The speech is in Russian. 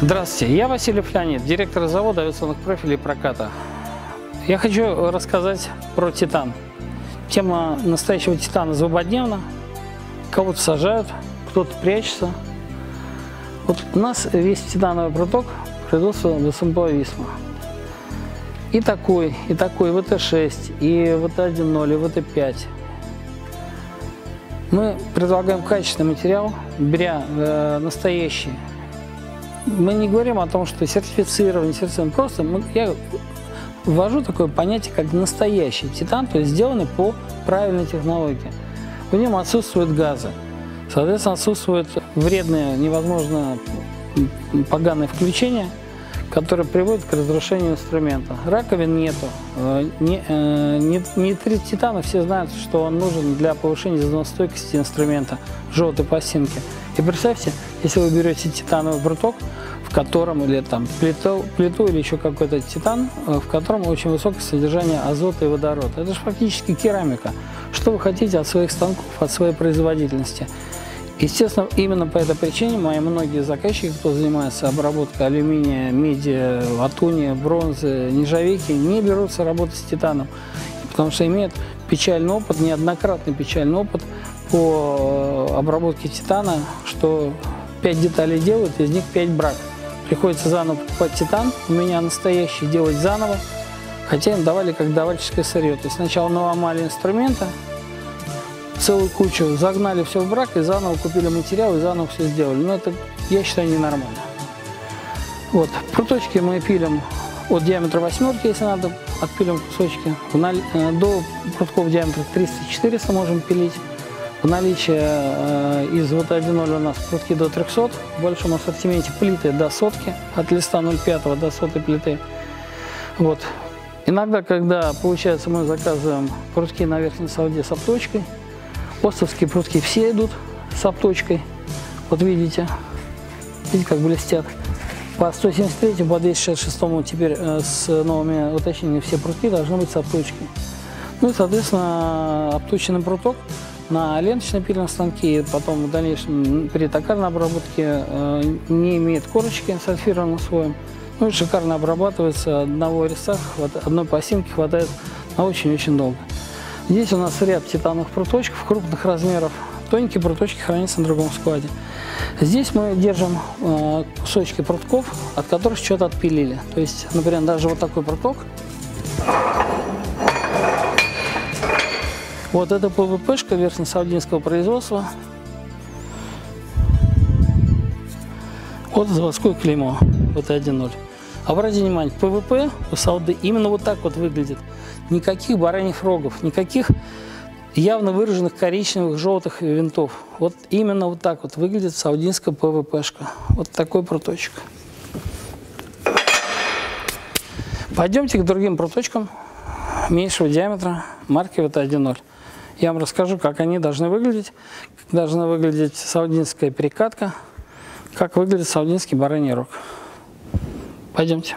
Здравствуйте, я Василий Леонид, директор завода авиационных профилей проката. Я хочу рассказать про титан. Тема настоящего титана злободневна. Кого-то сажают, кто-то прячется. Вот у нас весь титановый проток производства ДСМП «Висма». И такой, и такой ВТ-6, и ВТ-1.0, и ВТ-5. Мы предлагаем качественный материал, беря э, настоящий мы не говорим о том, что сертифицирование, сертифицирование. Просто мы, я ввожу такое понятие, как настоящий титан, то есть сделанный по правильной технологии. В нем отсутствуют газы. Соответственно, отсутствуют вредные, невозможно поганые включения, которые приводят к разрушению инструмента. Раковин нету. Э, э, Нитрит титана все знают, что он нужен для повышения износостойкости инструмента, желтой пластинки. И представьте, если вы берете титановый бруток, в котором, или там плиту, плиту или еще какой-то титан, э, в котором очень высокое содержание азота и водорода. Это же фактически керамика. Что вы хотите от своих станков, от своей производительности? Естественно, именно по этой причине мои многие заказчики, кто занимается обработкой алюминия, меди, латуни, бронзы, нержавейки, не берутся работать с титаном, потому что имеют печальный опыт, неоднократный печальный опыт по обработке титана, что 5 деталей делают, из них 5 брак. Приходится заново покупать титан, у меня настоящий делать заново, хотя им давали как давальческое сырье. То есть сначала наломали инструмента, целую кучу, загнали все в брак и заново купили материал и заново все сделали. Но это, я считаю, ненормально. Вот, пруточки мы пилим от диаметра восьмерки, если надо, отпилим кусочки. Э, до прутков диаметра 300-400 можем пилить. В наличии э, из вот 1.0 у нас прутки до 300, в большом ассортименте плиты до сотки, от листа 0,5 до сотой плиты. Вот. Иногда, когда, получается, мы заказываем прутки на верхней салде с обточкой, островские прутки все идут с обточкой, вот видите, видите, как блестят. По 173 по 266 теперь э, с новыми уточнениями все прутки должны быть с обточкой. Ну и, соответственно, обточенный пруток на ленточной пильном станке, потом в дальнейшем при токарной обработке э, не имеет корочки сульфированным слоем. Ну и шикарно обрабатывается, одного резца, одной пластинки хватает на очень-очень долго. Здесь у нас ряд титановых пруточков крупных размеров. Тоненькие пруточки хранятся на другом складе. Здесь мы держим э, кусочки прутков, от которых что-то отпилили. То есть, например, даже вот такой пруток Вот это ПВПшка верхнесаудинского производства. Вот заводское клеймо, вот 1.0. Обратите внимание, ПВП у Сауды именно вот так вот выглядит. Никаких бараньих рогов, никаких явно выраженных коричневых, желтых винтов. Вот именно вот так вот выглядит саудинская ПВПшка. Вот такой проточек. Пойдемте к другим проточкам меньшего диаметра марки вот 1.0. Я вам расскажу, как они должны выглядеть, как должна выглядеть саудинская перекатка, как выглядит саудинский бараний рог. Пойдемте.